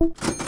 you.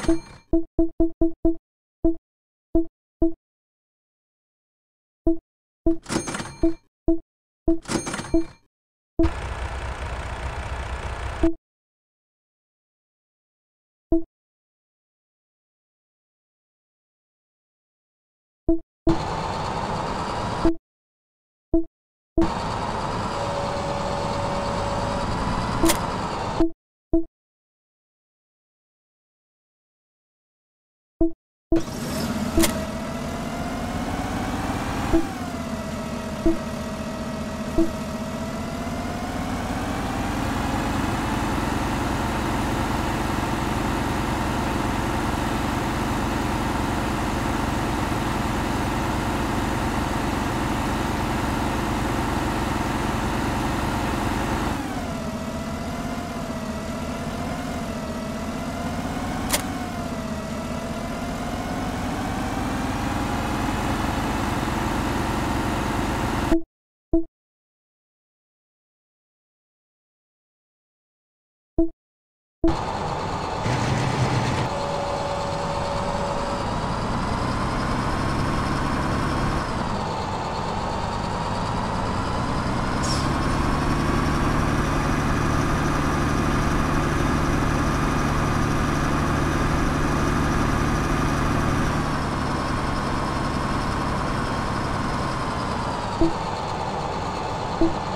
you.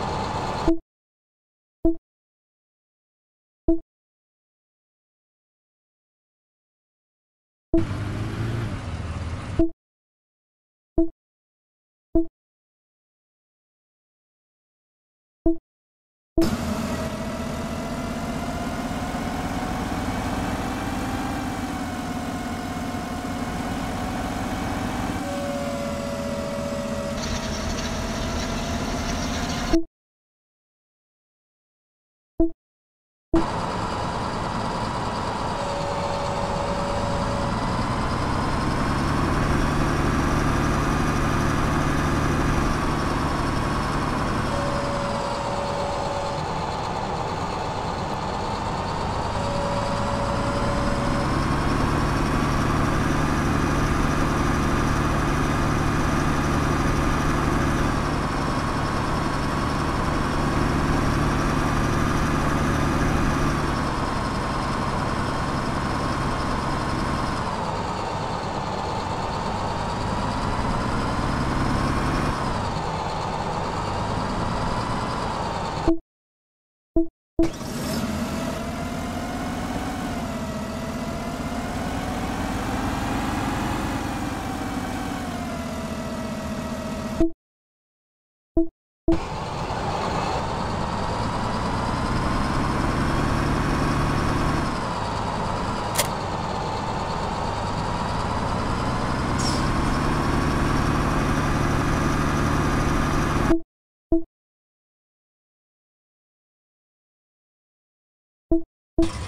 you. you.